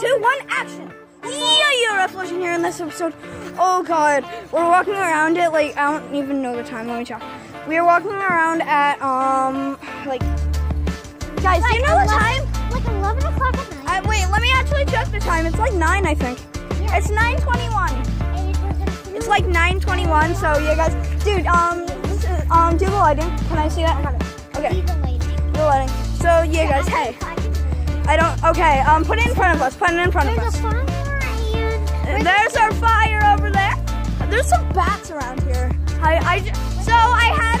two, one, action! Yeah, yeah, Revolution here in this episode. Oh god, we're walking around it like I don't even know the time. Let me check. We are walking around at um like guys. do you know the time? Like 11 o'clock at night. Uh, wait, let me actually check the time. It's like nine, I think. Yeah. It's nine twenty-one. It's like nine twenty-one. So yeah, guys, dude, um, this is- um, do the lighting. Can I see that? Okay, the lighting. So yeah, guys, hey, I don't. Okay, um, put it in front of us. Put it in front of There's us. and There's our fire over there. There's some bats around here. I, I so I had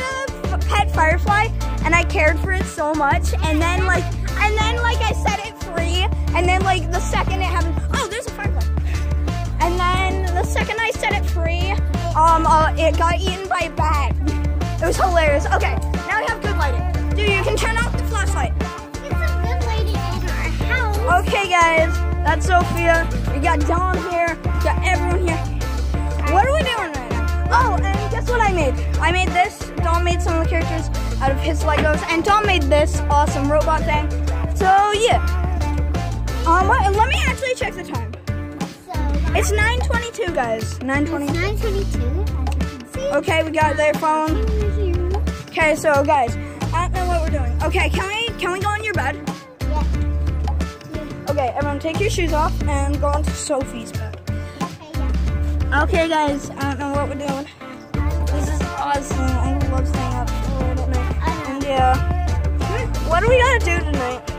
a pet firefly and I cared for it so much, and then like, and then like I set it free, and then like the second it happened, oh, there's a firefly. And then the second I set it free, um, uh, it got eaten by a bat. It was hilarious. Okay, now we have good lighting. Dude, you can turn off the flashlight. Okay, guys, that's Sophia. We got Dom here. We got everyone here. What are we doing right now? Oh, and guess what I made? I made this. Dom made some of the characters out of his Legos, and Dom made this awesome robot thing. So yeah. Um, what, let me actually check the time. So, It's 9:22, guys. 9:20. 922, as you can see. Okay, we got their phone. Okay, so guys, I don't know what we're doing. Okay, can we can we go in your bed? Yeah. Okay, everyone, take your shoes off and go onto Sophie's bed. Okay, guys, I don't know what we're doing. This is awesome. I love staying up night. And yeah, hmm, what do we gotta do tonight?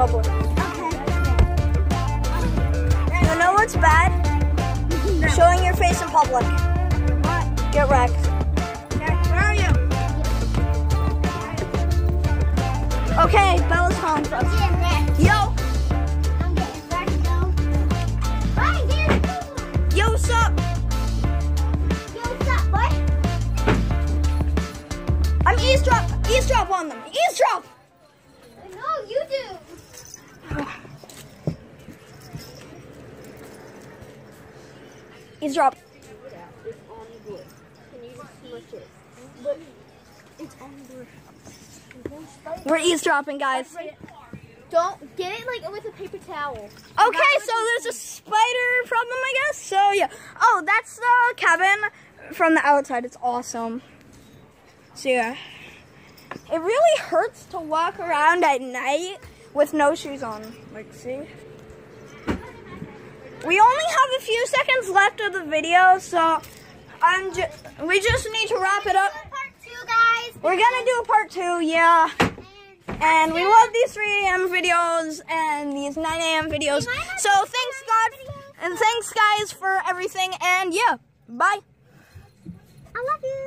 In public. You know what's bad? Showing your face in public. Get wrecked. Where are you? Okay, Bella's home. Yo, yo, what's up? Yo, what's up, boy? I'm eavesdrop, eavesdrop on them. Eavesdrop. No, you do. Eavesdrop. We're eavesdropping, guys. Don't get it like with a paper towel. Okay, so there's a spider problem, I guess. So yeah. Oh, that's the cabin from the outside. It's awesome. So yeah. It really hurts to walk around at night with no shoes on. Like, see? We only have a few seconds left of the video, so I'm just we just need to wrap it up. Two, guys. We're gonna do a part two, yeah. And we love these 3 a.m. videos and these 9 a.m. videos. So thanks God and thanks guys for everything and yeah, bye. I love you.